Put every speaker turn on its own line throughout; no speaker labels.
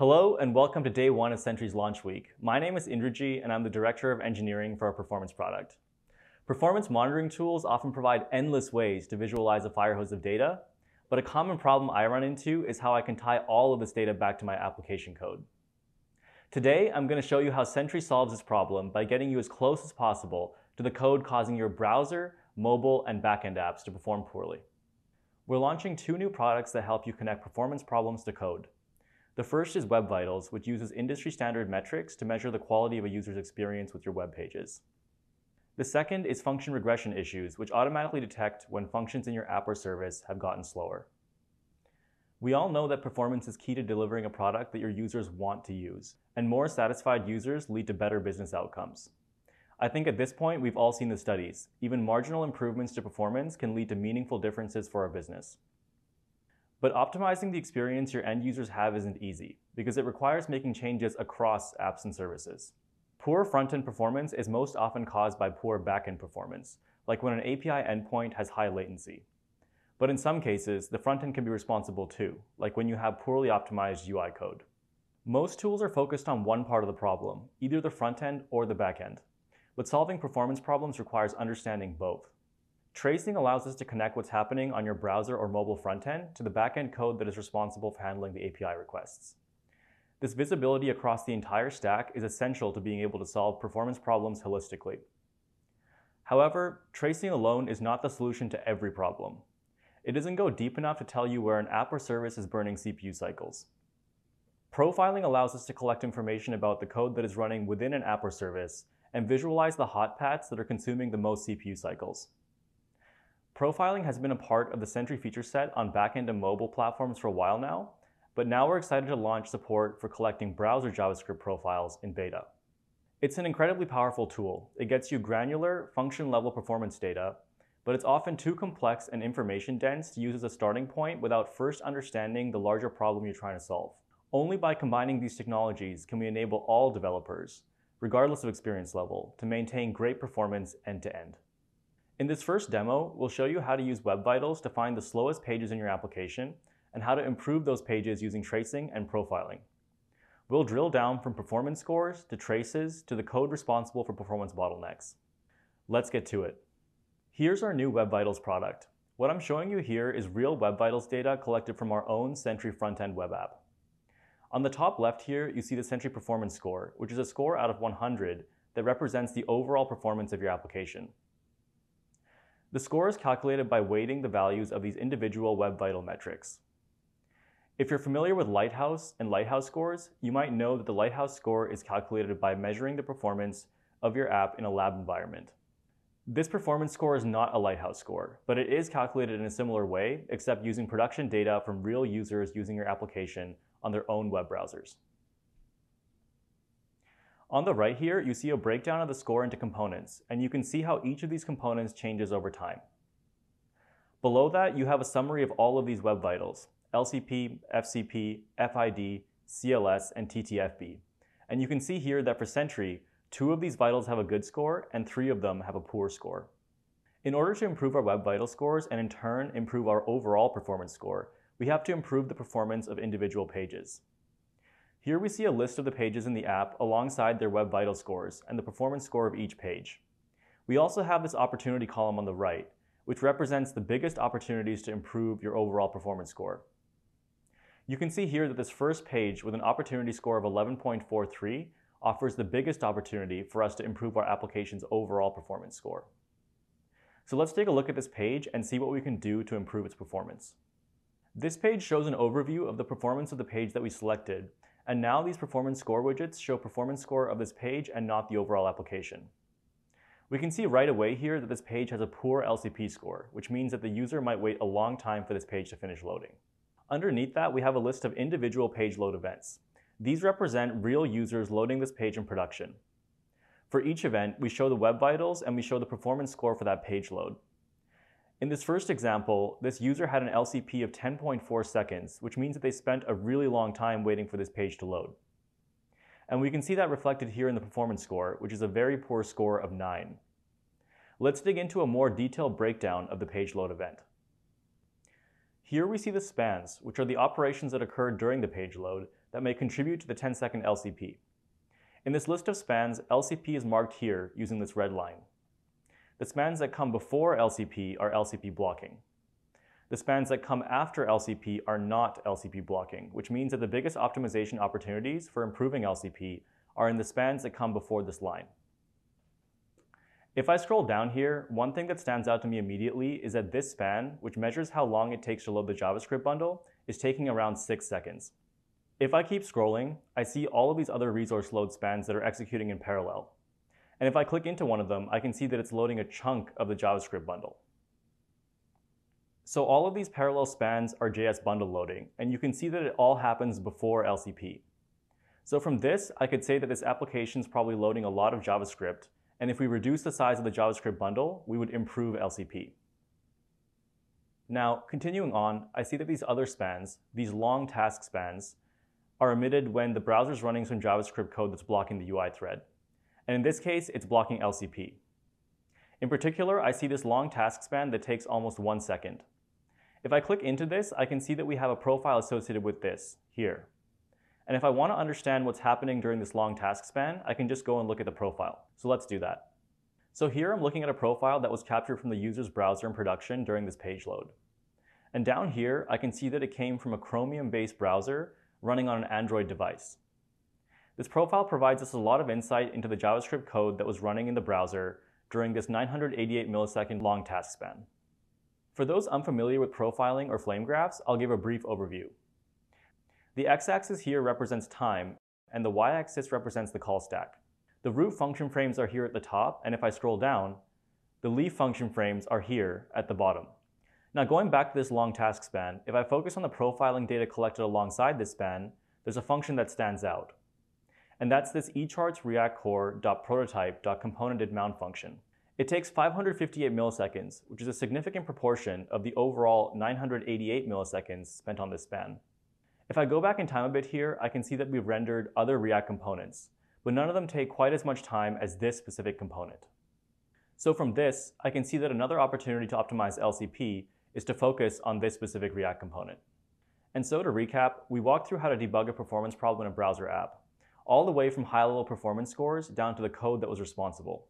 Hello and welcome to day one of Sentry's launch week. My name is Indragie and I'm the Director of Engineering for our performance product. Performance monitoring tools often provide endless ways to visualize a fire hose of data, but a common problem I run into is how I can tie all of this data back to my application code. Today, I'm going to show you how Sentry solves this problem by getting you as close as possible to the code causing your browser, mobile, and backend apps to perform poorly. We're launching two new products that help you connect performance problems to code. The first is Web Vitals, which uses industry standard metrics to measure the quality of a user's experience with your web pages. The second is function regression issues, which automatically detect when functions in your app or service have gotten slower. We all know that performance is key to delivering a product that your users want to use, and more satisfied users lead to better business outcomes. I think at this point, we've all seen the studies. Even marginal improvements to performance can lead to meaningful differences for our business. But optimizing the experience your end users have isn't easy, because it requires making changes across apps and services. Poor front-end performance is most often caused by poor back-end performance, like when an API endpoint has high latency. But in some cases, the front-end can be responsible too, like when you have poorly optimized UI code. Most tools are focused on one part of the problem, either the front-end or the back-end. But solving performance problems requires understanding both. Tracing allows us to connect what's happening on your browser or mobile front-end to the back-end code that is responsible for handling the API requests. This visibility across the entire stack is essential to being able to solve performance problems holistically. However, tracing alone is not the solution to every problem. It doesn't go deep enough to tell you where an app or service is burning CPU cycles. Profiling allows us to collect information about the code that is running within an app or service and visualize the hot paths that are consuming the most CPU cycles. Profiling has been a part of the Sentry feature set on backend and mobile platforms for a while now, but now we're excited to launch support for collecting browser JavaScript profiles in beta. It's an incredibly powerful tool. It gets you granular, function-level performance data, but it's often too complex and information dense to use as a starting point without first understanding the larger problem you're trying to solve. Only by combining these technologies can we enable all developers, regardless of experience level, to maintain great performance end-to-end. In this first demo, we'll show you how to use Web Vitals to find the slowest pages in your application and how to improve those pages using tracing and profiling. We'll drill down from performance scores to traces to the code responsible for performance bottlenecks. Let's get to it. Here's our new Web Vitals product. What I'm showing you here is real Web Vitals data collected from our own Sentry front-end web app. On the top left here, you see the Sentry Performance Score, which is a score out of 100 that represents the overall performance of your application. The score is calculated by weighting the values of these individual Web Vital metrics. If you're familiar with Lighthouse and Lighthouse scores, you might know that the Lighthouse score is calculated by measuring the performance of your app in a lab environment. This performance score is not a Lighthouse score, but it is calculated in a similar way, except using production data from real users using your application on their own web browsers. On the right here, you see a breakdown of the score into components, and you can see how each of these components changes over time. Below that, you have a summary of all of these web vitals, LCP, FCP, FID, CLS, and TTFB. And you can see here that for Sentry, two of these vitals have a good score and three of them have a poor score. In order to improve our web vital scores and in turn improve our overall performance score, we have to improve the performance of individual pages. Here we see a list of the pages in the app alongside their web vital scores and the performance score of each page. We also have this opportunity column on the right, which represents the biggest opportunities to improve your overall performance score. You can see here that this first page with an opportunity score of 11.43 offers the biggest opportunity for us to improve our application's overall performance score. So let's take a look at this page and see what we can do to improve its performance. This page shows an overview of the performance of the page that we selected, and now these performance score widgets show performance score of this page and not the overall application. We can see right away here that this page has a poor LCP score, which means that the user might wait a long time for this page to finish loading. Underneath that, we have a list of individual page load events. These represent real users loading this page in production. For each event, we show the web vitals and we show the performance score for that page load. In this first example, this user had an LCP of 10.4 seconds, which means that they spent a really long time waiting for this page to load. And we can see that reflected here in the performance score, which is a very poor score of 9. Let's dig into a more detailed breakdown of the page load event. Here we see the spans, which are the operations that occur during the page load, that may contribute to the 10 second LCP. In this list of spans, LCP is marked here using this red line. The spans that come before LCP are LCP blocking. The spans that come after LCP are not LCP blocking, which means that the biggest optimization opportunities for improving LCP are in the spans that come before this line. If I scroll down here, one thing that stands out to me immediately is that this span, which measures how long it takes to load the JavaScript bundle, is taking around 6 seconds. If I keep scrolling, I see all of these other resource load spans that are executing in parallel. And if I click into one of them, I can see that it's loading a chunk of the JavaScript bundle. So all of these parallel spans are JS bundle loading, and you can see that it all happens before LCP. So from this, I could say that this application is probably loading a lot of JavaScript, and if we reduce the size of the JavaScript bundle, we would improve LCP. Now, continuing on, I see that these other spans, these long task spans, are emitted when the browser is running some JavaScript code that's blocking the UI thread. And in this case, it's blocking LCP. In particular, I see this long task span that takes almost one second. If I click into this, I can see that we have a profile associated with this here. And if I want to understand what's happening during this long task span, I can just go and look at the profile. So let's do that. So here I'm looking at a profile that was captured from the user's browser in production during this page load. And down here, I can see that it came from a Chromium-based browser running on an Android device. This profile provides us a lot of insight into the JavaScript code that was running in the browser during this 988 millisecond long task span. For those unfamiliar with profiling or flame graphs, I'll give a brief overview. The x-axis here represents time, and the y-axis represents the call stack. The root function frames are here at the top, and if I scroll down, the leaf function frames are here at the bottom. Now going back to this long task span, if I focus on the profiling data collected alongside this span, there's a function that stands out. And that's this echarts react core.prototype.componentDidMount mount function. It takes 558 milliseconds, which is a significant proportion of the overall 988 milliseconds spent on this span. If I go back in time a bit here, I can see that we've rendered other React components, but none of them take quite as much time as this specific component. So from this, I can see that another opportunity to optimize LCP is to focus on this specific React component. And so to recap, we walked through how to debug a performance problem in a browser app, all the way from high-level performance scores down to the code that was responsible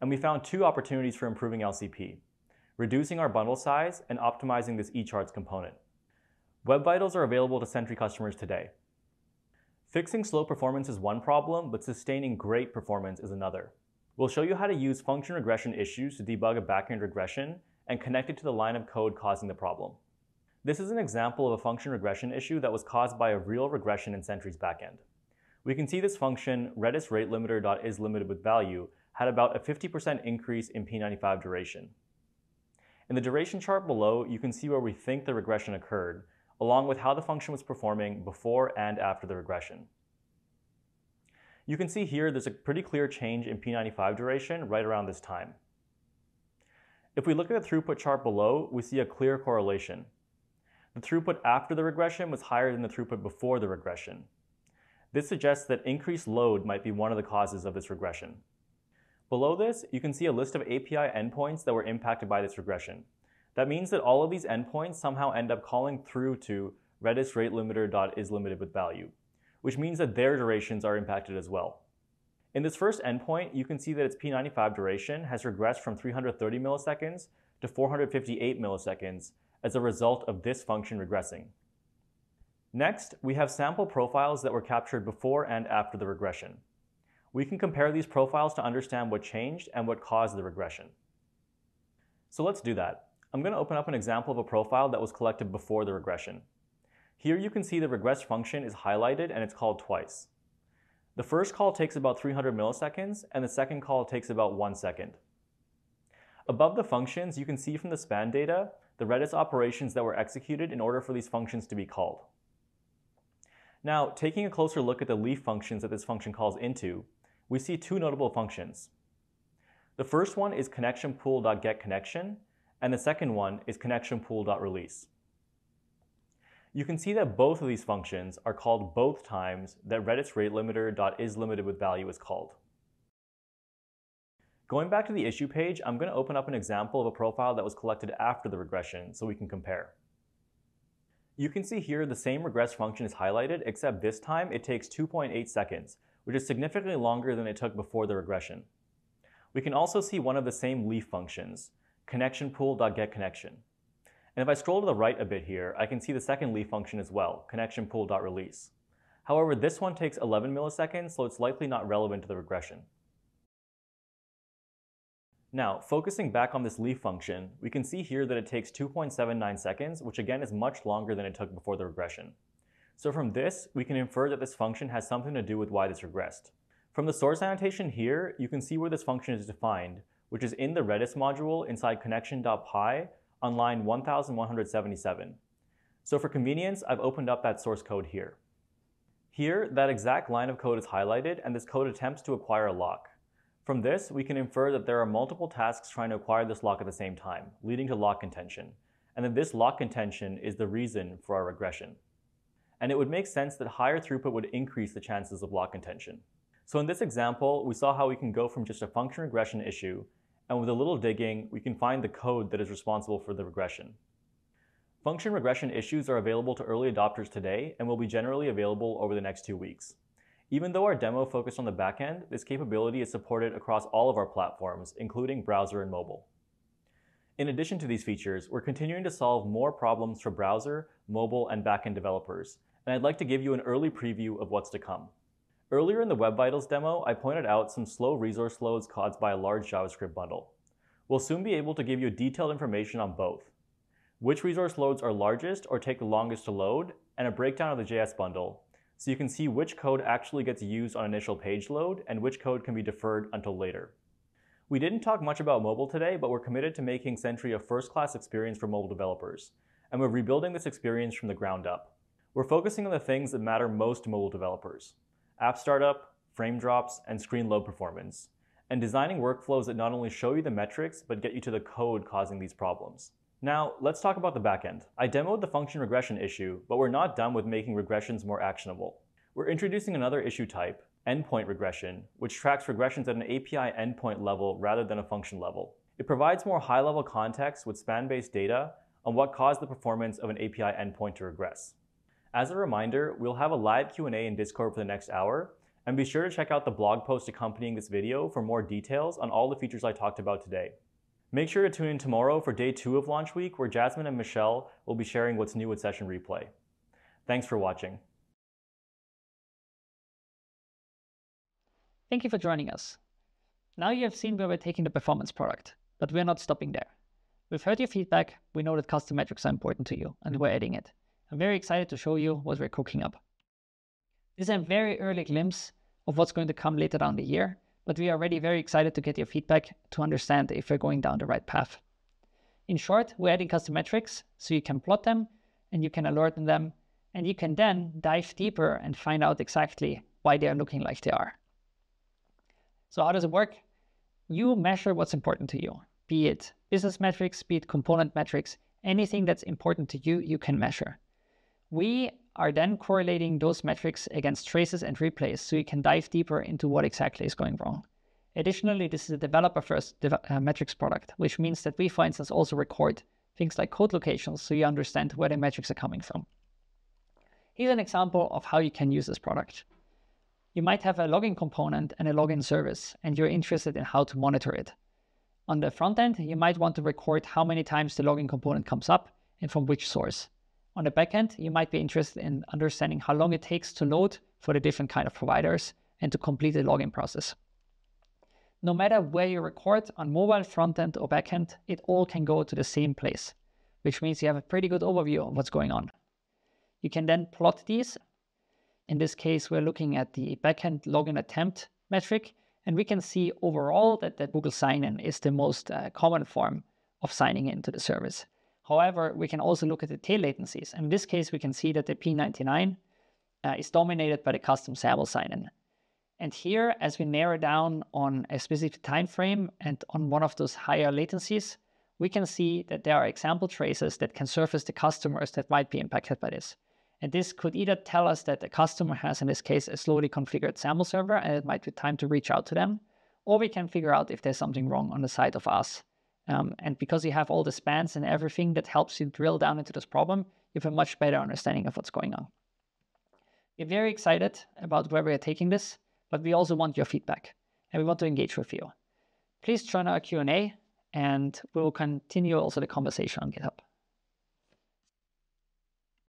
and we found two opportunities for improving LCP, reducing our bundle size and optimizing this eCharts component. Web Vitals are available to Sentry customers today. Fixing slow performance is one problem, but sustaining great performance is another. We'll show you how to use function regression issues to debug a backend regression and connect it to the line of code causing the problem. This is an example of a function regression issue that was caused by a real regression in Sentry's backend. We can see this function redis rate limiter.isLimited with value had about a 50% increase in P95 duration. In the duration chart below, you can see where we think the regression occurred, along with how the function was performing before and after the regression. You can see here there's a pretty clear change in P95 duration right around this time. If we look at the throughput chart below, we see a clear correlation. The throughput after the regression was higher than the throughput before the regression. This suggests that increased load might be one of the causes of this regression. Below this, you can see a list of API endpoints that were impacted by this regression. That means that all of these endpoints somehow end up calling through to redis rate limiter.isLimited with value, which means that their durations are impacted as well. In this first endpoint, you can see that its P95 duration has regressed from 330 milliseconds to 458 milliseconds as a result of this function regressing. Next, we have sample profiles that were captured before and after the regression. We can compare these profiles to understand what changed and what caused the regression. So let's do that. I'm going to open up an example of a profile that was collected before the regression. Here you can see the regress function is highlighted and it's called twice. The first call takes about 300 milliseconds and the second call takes about one second. Above the functions, you can see from the span data the Redis operations that were executed in order for these functions to be called. Now, taking a closer look at the leaf functions that this function calls into, we see two notable functions. The first one is connectionpool.getConnection, and the second one is connectionpool.release. You can see that both of these functions are called both times that Redis rate limiter.isLimited with value is called. Going back to the issue page, I'm going to open up an example of a profile that was collected after the regression so we can compare. You can see here the same regress function is highlighted, except this time it takes 2.8 seconds, which is significantly longer than it took before the regression. We can also see one of the same leaf functions, connection pool.getConnection. And if I scroll to the right a bit here, I can see the second leaf function as well, connection pool.release. However, this one takes 11 milliseconds, so it's likely not relevant to the regression. Now, focusing back on this leaf function, we can see here that it takes 2.79 seconds, which again is much longer than it took before the regression. So from this, we can infer that this function has something to do with why this regressed. From the source annotation here, you can see where this function is defined, which is in the Redis module inside connection.py on line 1177. So for convenience, I've opened up that source code here. Here, that exact line of code is highlighted, and this code attempts to acquire a lock. From this, we can infer that there are multiple tasks trying to acquire this lock at the same time, leading to lock contention, and that this lock contention is the reason for our regression. And it would make sense that higher throughput would increase the chances of lock contention. So in this example, we saw how we can go from just a function regression issue, and with a little digging, we can find the code that is responsible for the regression. Function regression issues are available to early adopters today and will be generally available over the next two weeks. Even though our demo focused on the backend, this capability is supported across all of our platforms, including browser and mobile. In addition to these features, we're continuing to solve more problems for browser, mobile, and backend developers, and I'd like to give you an early preview of what's to come. Earlier in the Web Vitals demo, I pointed out some slow resource loads caused by a large JavaScript bundle. We'll soon be able to give you detailed information on both. Which resource loads are largest or take the longest to load, and a breakdown of the JS bundle, so you can see which code actually gets used on initial page load and which code can be deferred until later. We didn't talk much about mobile today, but we're committed to making Sentry a first-class experience for mobile developers, and we're rebuilding this experience from the ground up. We're focusing on the things that matter most to mobile developers, app startup, frame drops, and screen load performance, and designing workflows that not only show you the metrics, but get you to the code causing these problems. Now, let's talk about the backend. I demoed the function regression issue, but we're not done with making regressions more actionable. We're introducing another issue type, endpoint regression, which tracks regressions at an API endpoint level rather than a function level. It provides more high-level context with span-based data on what caused the performance of an API endpoint to regress. As a reminder, we'll have a live Q&A in Discord for the next hour, and be sure to check out the blog post accompanying this video for more details on all the features I talked about today. Make sure to tune in tomorrow for day two of launch week, where Jasmine and Michelle will be sharing what's new with Session Replay. Thanks for watching.
Thank you for joining us. Now you have seen where we're taking the performance product, but we're not stopping there. We've heard your feedback, we know that custom metrics are important to you, and we're adding it. I'm very excited to show you what we're cooking up. This is a very early glimpse of what's going to come later down the year, but we are already very excited to get your feedback to understand if we're going down the right path. In short, we're adding custom metrics so you can plot them and you can alert on them, and you can then dive deeper and find out exactly why they are looking like they are. So how does it work? You measure what's important to you, be it business metrics, be it component metrics, anything that's important to you, you can measure. We are then correlating those metrics against traces and replays so you can dive deeper into what exactly is going wrong. Additionally, this is a developer first uh, metrics product, which means that we, for instance, also record things like code locations so you understand where the metrics are coming from. Here's an example of how you can use this product. You might have a login component and a login service, and you're interested in how to monitor it. On the front end, you might want to record how many times the login component comes up and from which source. On the backend, you might be interested in understanding how long it takes to load for the different kind of providers and to complete the login process. No matter where you record on mobile, frontend, or backend, it all can go to the same place, which means you have a pretty good overview of what's going on. You can then plot these. In this case, we're looking at the backend login attempt metric, and we can see overall that the Google sign-in is the most uh, common form of signing into the service. However, we can also look at the tail latencies. In this case, we can see that the P99 uh, is dominated by the custom SAML sign-in. And here, as we narrow down on a specific time frame and on one of those higher latencies, we can see that there are example traces that can surface the customers that might be impacted by this. And this could either tell us that the customer has, in this case, a slowly configured SAML server and it might be time to reach out to them, or we can figure out if there's something wrong on the side of us Um, and because you have all the spans and everything that helps you drill down into this problem, you have a much better understanding of what's going on. We're very excited about where we're taking this, but we also want your feedback and we want to engage with you. Please join our Q&A and we will continue also the conversation on GitHub.